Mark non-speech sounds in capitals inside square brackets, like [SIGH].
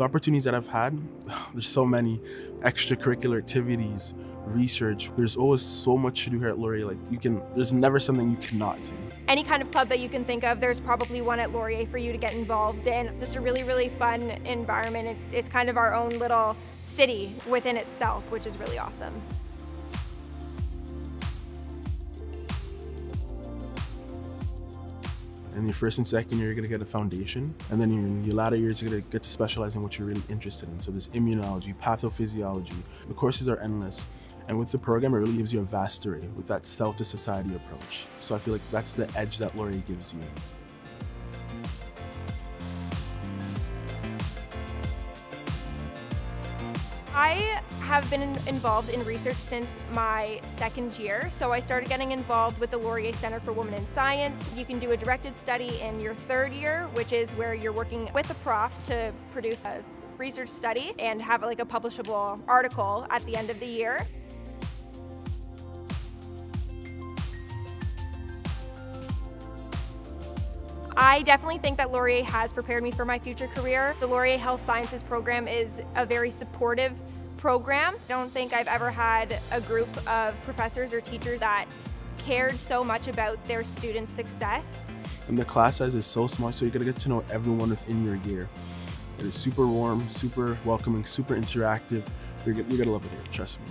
The opportunities that I've had, [SIGHS] there's so many extracurricular activities, research. There's always so much to do here at Laurier. Like you can, there's never something you cannot do. Any kind of club that you can think of, there's probably one at Laurier for you to get involved in. Just a really, really fun environment. It, it's kind of our own little city within itself, which is really awesome. In your first and second year, you're gonna get a foundation, and then in your latter years, you're gonna get to specialize in what you're really interested in. So there's immunology, pathophysiology. The courses are endless. And with the program, it really gives you a vast array with that self to society approach. So I feel like that's the edge that Laurier gives you. I have been involved in research since my second year. So I started getting involved with the Laurier Center for Women in Science. You can do a directed study in your third year, which is where you're working with a prof to produce a research study and have like a publishable article at the end of the year. I definitely think that Laurier has prepared me for my future career. The Laurier Health Sciences program is a very supportive program. Don't think I've ever had a group of professors or teachers that cared so much about their students' success. And the class size is so small, so you're gonna get to know everyone within your year. It is super warm, super welcoming, super interactive. You're, you're gonna love it here, trust me.